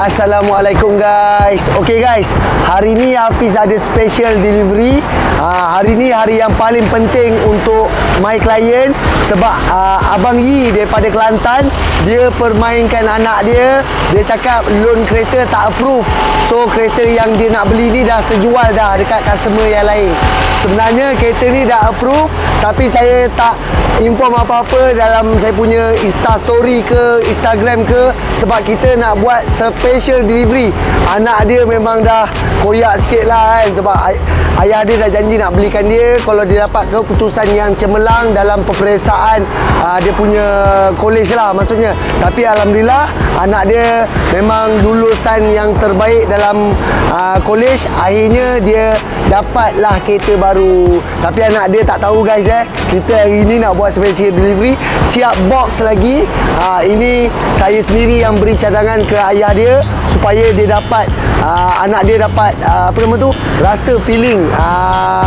Assalamualaikum guys. Okay guys. Hari ni Hafiz ada special delivery ha, Hari ni hari yang paling penting untuk my client Sebab uh, Abang Yi daripada Kelantan Dia permainkan anak dia. Dia cakap loan kereta tak approve. So kereta yang dia nak beli ni dah terjual dah dekat customer yang lain. Sebenarnya kereta ni dah approve Tapi saya tak inform apa-apa dalam saya punya Insta story ke Instagram ke sebab kita nak buat special delivery. Anak dia memang dah koyak sikit lah kan sebab ay- ayah dia dah janji nak belikan dia. Kalau dia dapat keputusan yang cemerlang dalam peperiksaan uh, dia punya college lah maksudnya. Tapi Alhamdulillah anak dia memang lulusan yang terbaik dalam uh, college. Akhirnya dia dapatlah kereta baru. Tapi anak dia tak tahu guys eh. Kita hari ni nak buat special delivery. Siap box lagi. Ha, ini saya sendiri yang beri cadangan ke ayah dia supaya dia dapat uh, anak dia dapat uh, apa nama tu? Rasa feeling uh,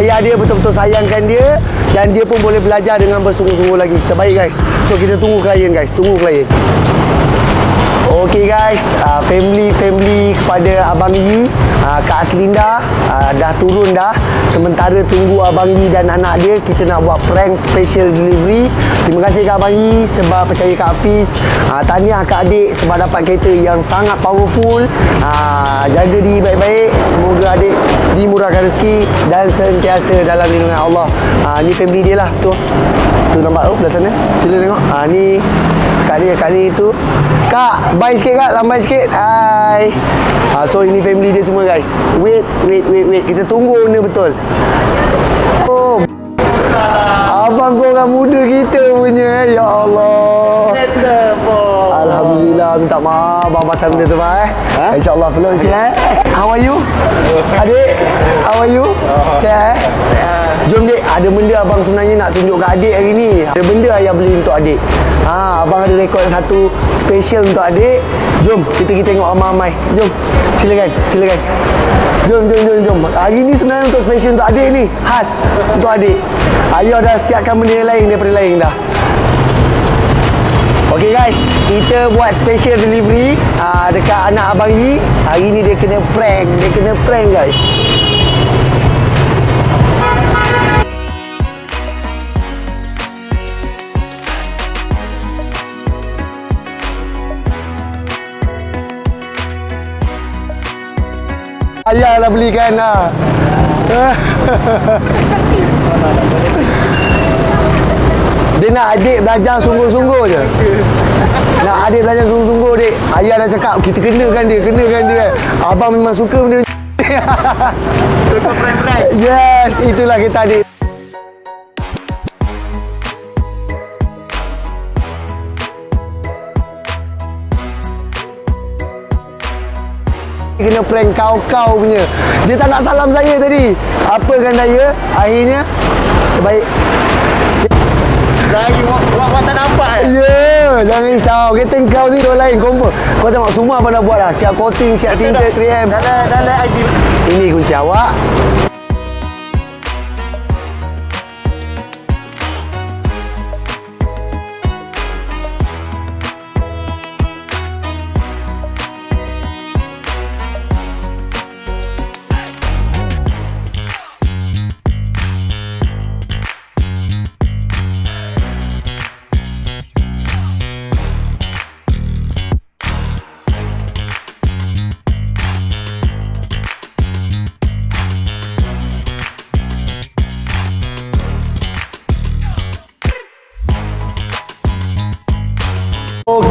ayah dia betul-betul sayangkan dia dan dia pun boleh belajar dengan bersungguh-sungguh lagi. Terbaik guys. So kita tunggu klien guys. Tunggu klien. Okey guys, uh, family family kepada Abang Yi, uh, Kak Aslinda uh, dah turun dah. Sementara tunggu Abang Yi dan anak dia, kita nak buat prank special delivery. Terima kasih Kak Abang Yi sebab percaya Kak Hafiz. Uh, tahniah Kak Adik sebab dapat kereta yang sangat powerful. Uh, jaga diri baik-baik. Semoga adik dimurahkan rezeki dan sentiasa dalam lindungan Allah. Uh, ni family dia lah tu. Tu nampak tu belah sana. Sila tengok. Ah uh, ni Dia, kak dia tu. Kak, bye sikit kak, lambai sikit. Hai. Ha, So ini family dia semua guys. Wait, wait, wait, wait. Kita tunggu benda betul. Oh. Abang kau orang muda kita punya eh. Ya Allah. Alhamdulillah minta maaf Abang pasal benda tu eh. Ha? InsyaAllah peluk sikit eh. How are you? Adik How are you? Sihat eh? Jom dek Ada benda abang sebenarnya nak tunjuk kat adik hari ni Ada benda ayah beli untuk adik ha, Abang ada rekod yang satu Special untuk adik Jom kita kita tengok amai-amai Jom Silakan Silakan Jom jom jom jom Hari ni sebenarnya untuk special untuk adik ni Khas Untuk adik Ayah dah siapkan benda yang lain daripada lain dah Okay guys, kita buat special delivery uh, dekat anak Abang Yi. Hari ni dia kena prank, dia kena prank guys. Ayah dah belikan lah. Dia nak adik belajar sungguh-sungguh je. Nak adik belajar sungguh-sungguh, dek. Ayah dah cakap, kita kenakan dia, kenakan dia. Abang memang suka benda prank-prank. Yes, itulah kita adik. kena prank kau-kau punya. Dia tak nak salam saya tadi. Apa kan daya? Akhirnya terbaik. Lagi wak, wak, wak tak nampak eh? Ya, yeah, jangan risau. Kereta kau ni dua lain confirm. Kau tengok semua abang dah buat dah. Siap coating, siap tinta 3M. Dalam, dalam IG. Ini kunci awak.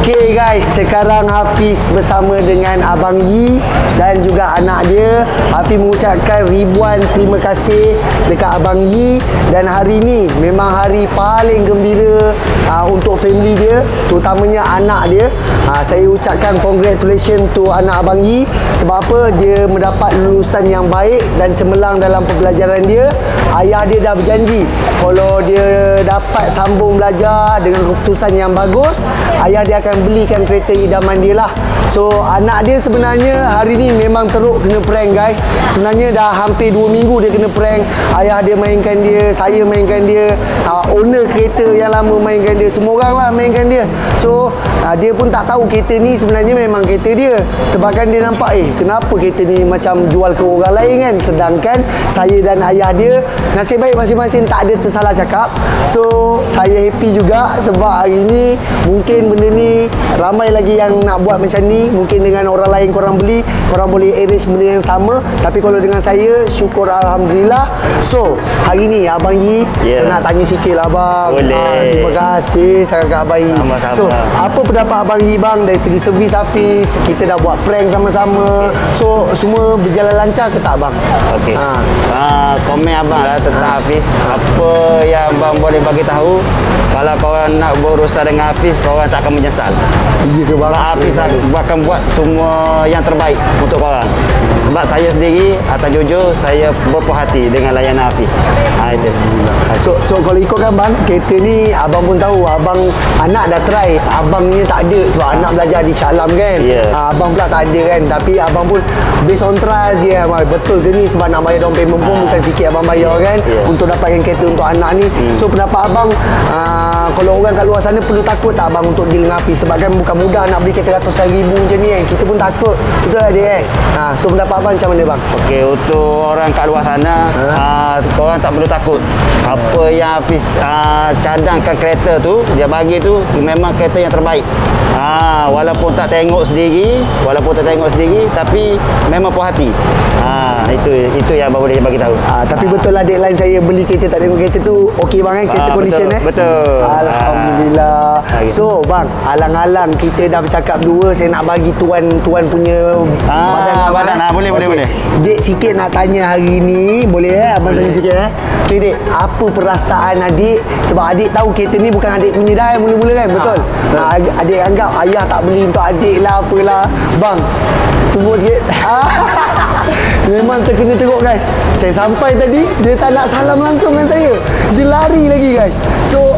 Okey guys, sekarang Hafiz bersama dengan Abang Yi dan juga anak dia. Hafiz mengucapkan ribuan terima kasih dekat Abang Yi dan hari ni memang hari paling gembira uh, untuk family dia, terutamanya anak dia. Uh, saya ucapkan congratulations to anak Abang Yi sebab apa dia mendapat lulusan yang baik dan cemerlang dalam pembelajaran dia. Ayah dia dah berjanji kalau dia dapat sambung belajar dengan keputusan yang bagus, ayah dia akan belikan kereta idaman dia lah So anak dia sebenarnya hari ni memang teruk kena prank guys. Sebenarnya dah hampir 2 minggu dia kena prank. Ayah dia mainkan dia, saya mainkan dia, uh, owner kereta yang lama mainkan dia, semua orang lah mainkan dia. So uh, dia pun tak tahu kereta ni sebenarnya memang kereta dia. Sebabkan dia nampak eh kenapa kereta ni macam jual ke orang lain kan. Sedangkan saya dan ayah dia nasib baik masing-masing tak ada tersalah cakap. So saya happy juga sebab hari ni mungkin benda ni ramai lagi yang nak buat macam ni mungkin dengan orang lain korang beli korang boleh arrange benda yang sama tapi kalau dengan saya syukur Alhamdulillah so hari ni Abang Yi Ya. yeah. nak tanya sikit lah Abang Boleh. Ah, terima kasih sangat kat Abang Yi Sama-sama. so apa pendapat Abang Yi bang dari segi servis Hafiz kita dah buat prank sama-sama so semua berjalan lancar ke tak Abang Okey. Ha. Ah, komen abang lah tentang Hafiz. Apa yang abang boleh bagi tahu kalau korang nak berurusan dengan Hafiz, korang tak akan menyesal. iya ke bang Sebab Hafiz akan buat semua yang terbaik untuk korang. Sebab saya sendiri, atas jujur, saya berpuas hati dengan layanan Hafiz. Ha, itu. So, so kalau ikutkan bang, kereta ni abang pun tahu abang anak dah try, abang ni tak ada sebab anak belajar di Shah Alam kan. Ya. Ha, abang pula tak ada kan. Tapi abang pun based on trust dia abang, betul ke ni sebab nak bayar down payment pun bukan sikit abang bayar kan Ya. untuk dapatkan kereta untuk anak ni. So pendapat abang uh, kalau orang kat luar sana perlu takut tak abang untuk deal dengan Hafiz sebab kan bukan mudah nak beli kereta ratusan ribu macam ni kan. Kita pun takut. Betul tak dia kan? Ha, so pendapat abang macam mana bang? Okey, untuk orang kat luar sana, ha? korang tak perlu takut. Apa yang Hafiz uh, cadangkan kereta tu, dia bagi tu memang kereta yang terbaik. Ha, walaupun tak tengok sendiri, walaupun tak tengok sendiri, tapi memang puas hati. Ha, itu itu yang abang boleh bagi tahu. Ah, tapi betul lah deadline saya beli kereta tak tengok kereta tu okey bang kan kereta Ah, condition betul, eh betul. Alhamdulillah Ah, gitu. so bang alang-alang kita dah bercakap dua saya nak bagi tuan tuan punya Ah, abang, badan. eh. Ah, boleh, boleh, boleh. Dek sikit nak tanya hari ni boleh eh abang tanya sikit eh okey dek apa perasaan adik sebab adik tahu kereta ni bukan adik punya dah eh, mula-mula kan betul ah, adik anggap ayah tak beli untuk adik lah apalah bang tumbuk sikit Memang terkena teruk guys Saya sampai tadi Dia tak nak salam langsung dengan saya Dia lari lagi guys So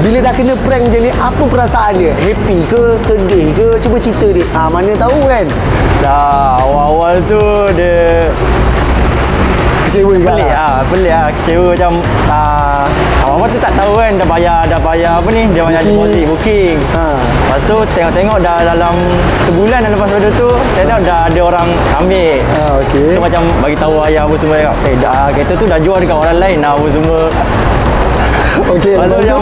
bila dah kena prank macam ni Apa perasaan dia? Happy ke? Sedih ke? Cuba cerita dia ha, Mana tahu kan Dah awal-awal tu dia Kecewa juga pelik lah. ah, pelik ah, kecewa macam ah, awal-awal tu tak tahu kan dah bayar dah bayar apa ni, dia bayar Booking. deposit booking. Ha. Lepas tu tengok-tengok dah dalam sebulan dah lepas pada tu, tengok dah ada orang ambil. Ha, okey. Tu macam bagi tahu ayah apa semua cakap, eh dah kereta tu dah jual dekat orang lain dah apa semua. Okey tu lepas tu macam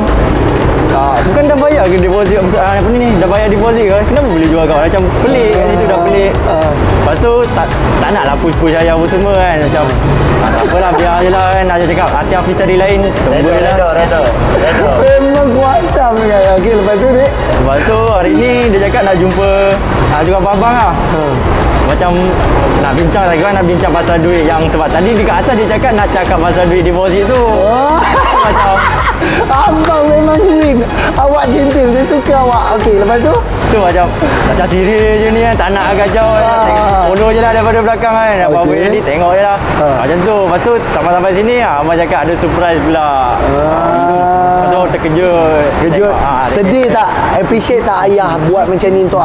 ah, bukan dah bayar ke deposit? Ah, apa ni? Ni dah bayar deposit ke? Kenapa boleh jual kau? Macam pelik kat situ dah pelik. Ah. lepas tu tak tak nak lah push-push ayah apa semua kan. Macam ah, tak apalah biar je lah kan. Ayah cakap hati Hafiz cari lain. Tunggu je lah. Redo, redo, redo. Memang kuasa kan Okey lepas tu dek lepas tu hari ni dia cakap nak jumpa ah, jumpa abang lah. Ha. macam nak bincang lagi kan nak bincang pasal duit yang sebab tadi dekat atas dia cakap nak cakap pasal duit deposit tu. Oh. macam Abang memang win Awak gentle Saya suka awak. Okey lepas tu tu macam macam serius je ni kan tak nak kacau Ah. follow je lah daripada belakang kan. Apa-apa Okey. jadi tengok je lah. Ah. macam tu. Lepas tu sampai-sampai sini ah, abang cakap ada surprise pula. Ah. lepas tu terkejut. Kejut Tengok, ah, Sedih tak? Appreciate tak ayah Buat macam ni untuk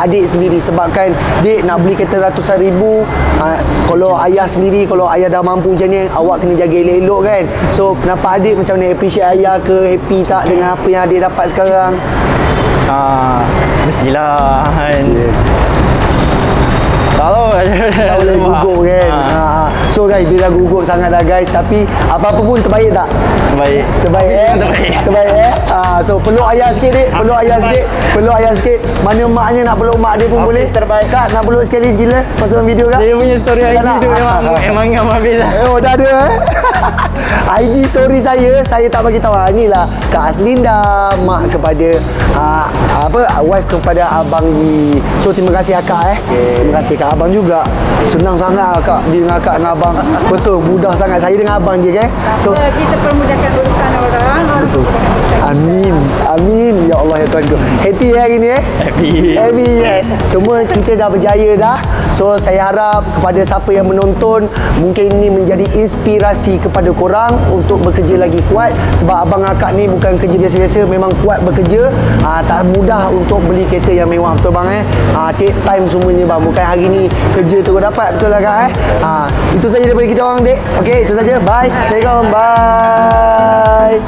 adik sendiri? Sebabkan Dek nak beli kereta ratusan ribu. Ha, Kalau ayah sendiri Kalau ayah dah mampu macam ni Awak kena jaga elok-elok kan? So kenapa adik macam ni? Appreciate ayah ke? Happy tak Dengan apa yang adik dapat sekarang ah, mestilah kan. Tak tahu Tak boleh gugup kan? Ha. ha. So guys Dia dah gugup sangat dah guys. Tapi Apa-apa pun terbaik tak? Baik Terbaik eh? Terbaik. Terbaik eh? Ha, So peluk ayah sikit dek Peluk ayah sikit. Peluk ayah sikit. Mana maknya nak peluk mak dia pun Hafiz boleh. terbaik. Kak nak peluk sekali gila Masukkan video kak? Dia punya story hari ni tu memang memang ngam habis lah. Eh, Oh dah ada eh IG story saya Saya tak bagi tahu. Ah, Inilah Kak Aslinda Mak kepada uh, Apa Wife kepada Abang Yi So terima kasih akak eh. Terima kasih kak. Abang juga Senang sangat akak Dia dengan akak dengan abang. Betul mudah sangat. Saya dengan abang je kan So So, kita permudahkan urusan orang, kita. Amin. Amin. Ya Allah ya Tuhan Happy eh hari ni eh? Happy. Happy yes. Semua kita dah berjaya dah. So saya harap kepada siapa yang menonton Mungkin ini menjadi inspirasi kepada korang untuk bekerja lagi kuat. Sebab abang akak ni bukan kerja biasa-biasa memang kuat bekerja. Uh, tak mudah untuk beli kereta yang mewah betul bang eh? Uh, take time semuanya bang. Bukan hari ni kerja terus dapat betul lah kak eh? Uh, itu saja daripada kita orang dek. Okey itu saja. Bye. Assalamualaikum. Bye